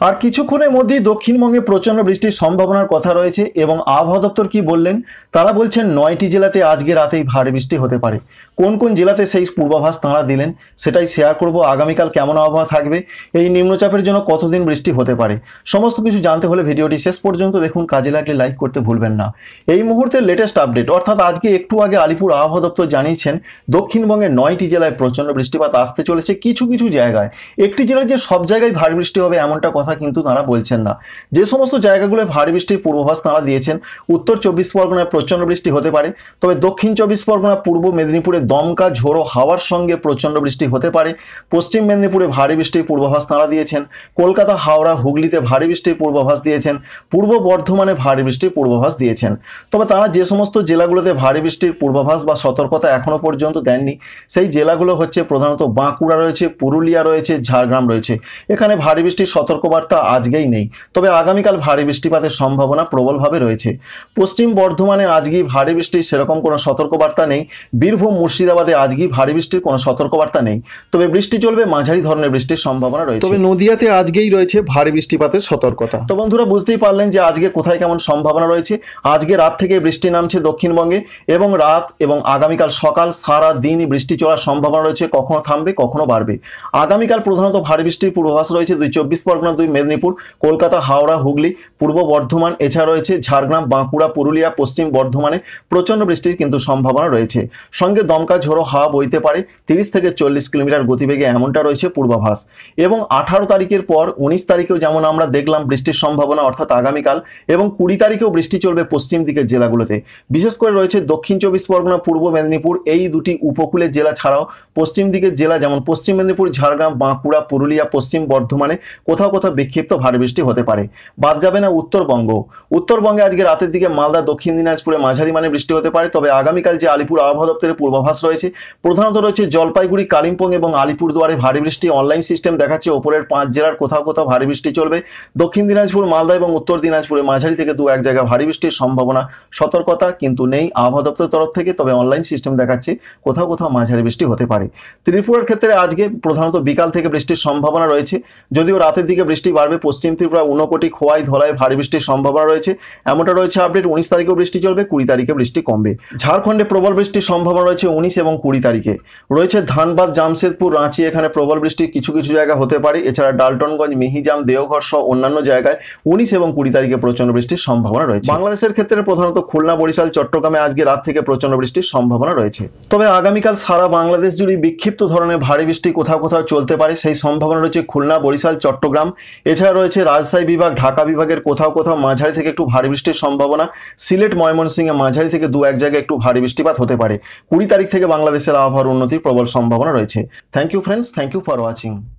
আর কিছুক্ষণের মধ্যেই দক্ষিণবঙ্গে প্রচণ্ড বৃষ্টির সম্ভাবনার কথা রয়েছে এবং আবহাওয়া দপ্তর কি বললেন? তারা বলছেন নয়টি জেলাতে আজকে রাতেই ভারী বৃষ্টি হতে পারে। কোন কোন জেলাতে সেই পূর্বাভাস তাঁরা দিলেন সেটাই শেয়ার করব। আগামীকাল কেমন আবহাওয়া থাকবে এই নিম্নচাপের জন্য কতদিন বৃষ্টি হতে পারে? সমস্ত কিছু জানতে হলে ভিডিওটি শেষ পর্যন্ত দেখুন। কাজে লাগলে লাইক করতে ভুলবেন না। এই মুহূর্তের লেটেস্ট আপডেট অর্থাৎ আজকে একটু আগে আলিপুর আবহাওয়া দপ্তর জানিয়েছেন দক্ষিণবঙ্গের নয়টি জেলায় প্রচণ্ড বৃষ্টিপাত আসতে চলেছে কিছু কিছু জায়গায়। একটি জেলার যে সব জায়গায় ভারী বৃষ্টি হবে এমনটা কথা কিন্তু তাঁরা বলছেন না। যে সমস্ত জায়গাগুলোয় ভারী বৃষ্টির পূর্বাভাস তাঁরা দিয়েছেন, উত্তর চব্বিশ পরগনায় প্রচণ্ড বৃষ্টি হতে পারে, তবে দক্ষিণ চব্বিশ পরগনা, পূর্ব মেদিনীপুরে দমকা ঝোড়ো হাওয়ার সঙ্গে প্রচণ্ড বৃষ্টি হতে পারে। পশ্চিম মেদিনীপুরে ভারী বৃষ্টির পূর্বাভাস তাঁরা দিয়েছেন, কলকাতা, হাওড়া, হুগলিতে ভারী বৃষ্টির পূর্বাভাস দিয়েছেন, পূর্ব বর্ধমানে ভারী বৃষ্টির পূর্বাভাস দিয়েছেন। তবে তারা যে সমস্ত জেলাগুলোতে ভারী বৃষ্টির পূর্বাভাস বা সতর্কতা এখনও পর্যন্ত দেননি, সেই জেলাগুলো হচ্ছে প্রধানত বাঁকুড়া রয়েছে, পুরুলিয়া রয়েছে, ঝাড়গ্রাম রয়েছে। এখানে ভারী বৃষ্টির সতর্কবার্তা আজকেই নেই। তবে আগামীকাল ভারী বৃষ্টিপাতের সম্ভাবনা প্রবলভাবে রয়েছে। পশ্চিম বর্ধমানে আজকেই ভারী বৃষ্টির সেরকম কোনো সতর্কবার্তা নেই। বীরভূম মুর্শিদাবাদে আজকেই ভারী বৃষ্টির কোনো সতর্কবার্তা নেই। তবে বৃষ্টি চলবে মাঝারি ধরনের বৃষ্টির সম্ভাবনা রয়েছে। তবে নদিয়াতে আজকেই রয়েছে ভারী বৃষ্টিপাতের সতর্কতা। তো বন্ধুরা বুঝতেই পারলেন যে আজকে কোথায় কেমন সম্ভাবনা রয়েছে। আজকে রাত থেকে বৃষ্টি নামছে দক্ষিণবঙ্গে এবং রাত এবং আগামীকাল সকাল সারা দিনই বৃষ্টি চলার সম্ভাবনা রয়েছে। কখনো থামবে কখনো বাড়বে। আগামীকাল প্রধানত ভারী বৃষ্টির পূর্বাভাস রয়েছে দুই চব্বিশ পরগনা দুই মেদিনীপুর, কলকাতা, হাওড়া, হুগলি, পূর্ব বর্ধমান, এছাড়া রয়েছে ঝাড়গ্রাম, বাঁকুড়া, পুরুলিয়া, পশ্চিম বর্ধমানে প্রচণ্ড বৃষ্টির কিন্তু সম্ভাবনা রয়েছে। সঙ্গে দমকা ঝোড়ো হাওয়া বইতে পারে, তিরিশ থেকে চল্লিশ কিলোমিটার গতিবেগে এমনটা রয়েছে পূর্বাভাস। এবং আঠারো তারিখের পর উনিশ তারিখেও যেমন আমরা দেখলাম বৃষ্টির সম্ভাবনা অর্থাৎ আগামীকাল, এবং কুড়ি তারিখেও বৃষ্টি চলবে পশ্চিম দিকের জেলাগুলোতে। বিশেষ করে রয়েছে দক্ষিণ চব্বিশ পরগনা, পূর্ব মেদিনীপুর, এই দুটি উপকূলের জেলা ছাড়াও পশ্চিম দিকের জেলা যেমন পশ্চিম মেদিনীপুর, ঝাড়গ্রাম, বাঁকুড়া, পুরুলিয়া, পশ্চিম বর্ধমানে কোথাও কোথাও বিক্ষিপ্ত ভারী বৃষ্টি হতে পারে। বাদ যাবে না উত্তরবঙ্গ। উত্তরবঙ্গে আজকে রাতের দিকে মালদা, দক্ষিণ দিনাজপুরে মাঝারি মানে বৃষ্টি হতে পারে, তবে আগামীকাল যে আলিপুর আবহাওয়া দপ্তরের পূর্বাভাস রয়েছে, প্রধানত রয়েছে জলপাইগুড়ি, কালিম্পং এবং আলিপুরদুয়ারে ভারী বৃষ্টি। অনলাইন সিস্টেম দেখাচ্ছে ওপরের পাঁচ জেলার কোথাও কোথাও ভারী বৃষ্টি চলবে। দক্ষিণ দিনাজপুর, মালদা এবং উত্তর দিনাজপুরে মাঝারি থেকে দু এক জায়গায় ভারী বৃষ্টির সম্ভাবনা। সতর্কতা কিন্তু নেই আবহাওয়া দপ্তরের তরফ থেকে, তবে অনলাইন সিস্টেম দেখাচ্ছে কোথাও কোথাও মাঝারি বৃষ্টি হতে পারে। ত্রিপুরার ক্ষেত্রে আজকে প্রধানত বিকাল থেকে বৃষ্টির সম্ভাবনা রয়েছে, যদিও রাতের দিকে বৃষ্টি বাড়বে, পশ্চিম ত্রিপুরা ঊনকোটি খোয়াই ধলায় ভারী বৃষ্টির সম্ভাবনা রয়েছে। এমনটা রয়েছে আপডেট উনিশ তারিখেও বৃষ্টি চলবে, কুড়ি তারিখে বৃষ্টি কমবে। ঝাড়খণ্ডে প্রবল বৃষ্টির সম্ভাবনা রয়েছে উনিশ এবং কুড়ি তারিখে। রয়েছে ধানবাদ, জামশেদপুর, রাঁচি, এখানে প্রবল বৃষ্টি কিছু কিছু জায়গা হতে পারে। এছাড়া ডালটনগঞ্জ, মিহিজাম, দেওঘর সহ অন্যান্য জায়গায় উনিশ এবং কুড়ি তারিখে প্রচণ্ড বৃষ্টির সম্ভাবনা রয়েছে। বাংলাদেশের ক্ষেত্রে প্রধানত খুলনা, বরিশাল, চট্টগ্রামে আজকে রাত থেকে প্রচণ্ড বৃষ্টির সম্ভাবনা রয়েছে। তবে আগামীকাল সারা বাংলাদেশ জুড়ে বিক্ষিপ্ত ধরনের ভারী বৃষ্টি কোথাও কোথাও চলতে পারে। সেই সম্ভাবনা রয়েছে খুলনা, বরিশাল, চট্টগ্রাম। এছাড়া রয়েছে রাজশাহী বিভাগ, ঢাকা বিভাগের কোথাও কোথাও মাঝারি থেকে একটু ভারী বৃষ্টির সম্ভাবনা। সিলেট, ময়মনসিংহে মাঝারি থেকে দু এক জায়গায় একটু ভারী বৃষ্টিপাত হতে পারে। কুড়ি তারিখ থেকে বাংলাদেশের আবহাওয়ার উন্নতির প্রবল সম্ভাবনা রয়েছে। Thank you friends thank you for watching